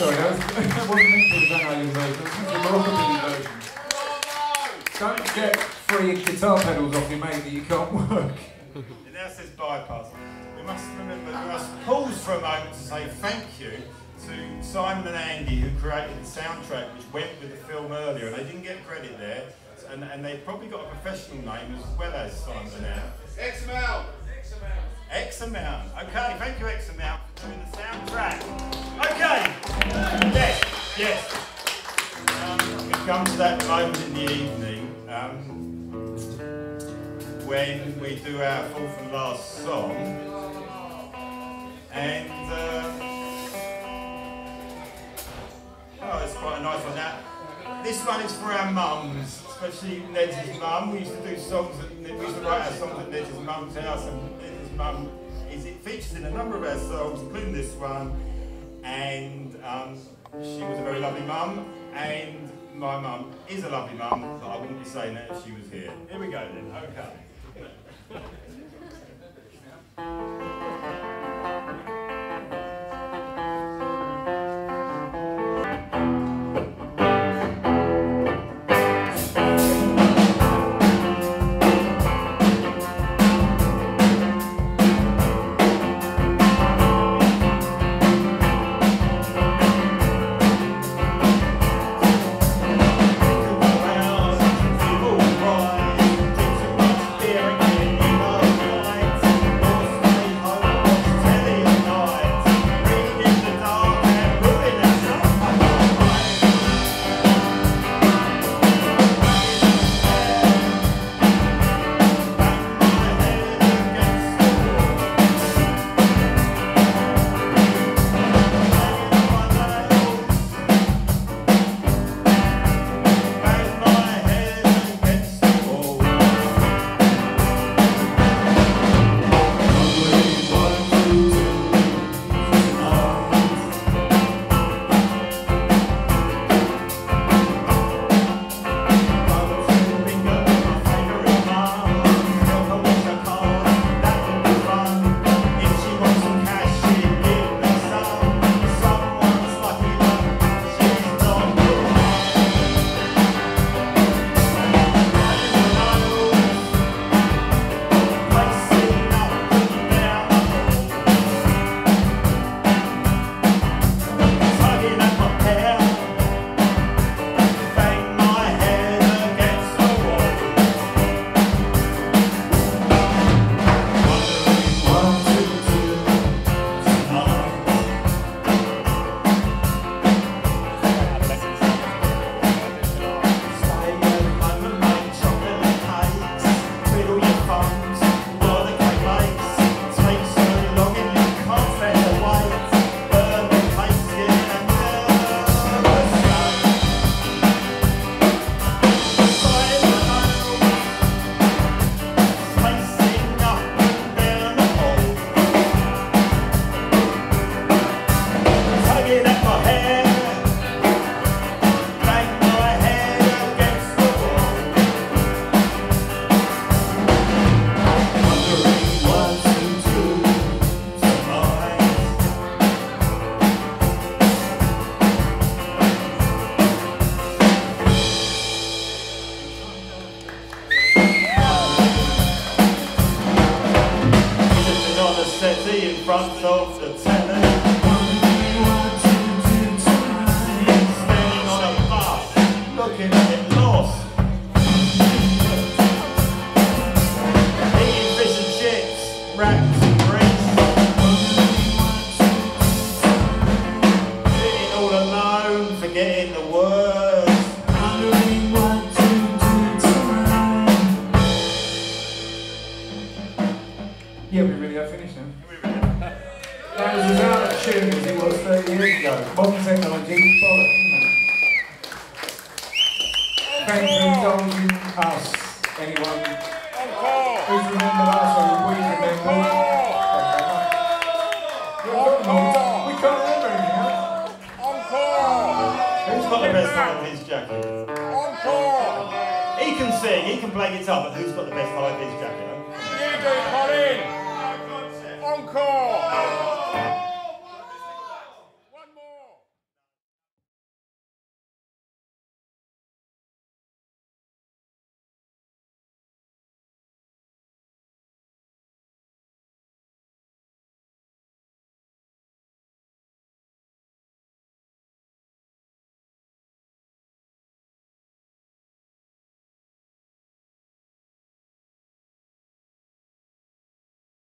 Sorry, that, was, that wasn't meant to be the Van Halen version, it was the Rockabilly version. Don't get free guitar pedals off your mate that you can't work. It now says bypass. We must remember, we must pause for a moment to say thank you to Simon and Andy who created the soundtrack which went with the film earlier and they didn't get credit there and, and they've probably got a professional name as well as Simon and Andy. X amount. X amount. Okay, thank you X amount for doing the soundtrack. Okay. Yes, yes. Um, we come to that moment in the evening um, when we do our fourth and last song. And uh, oh, it's quite a nice one. Now, this one is for our mums, especially Ned's mum. We used to do songs, at, we used to write our songs at Ned's mum's house, and Ned's mum is it features in a number of our songs, including this one. And um, she was a very lovely mum, and my mum is a lovely mum, but I wouldn't be saying that if she was here. Here we go then. Okay. settee in front of the telly. Modern technology, bollocks, isn't it? Thank you indulging us. Anyone who's remembered us or we remember. We can't remember anything else. Who's got the best high pitched jacket? Encore! He can sing, he can play guitar, but who's got the best high pitched jacket? huh? Encore!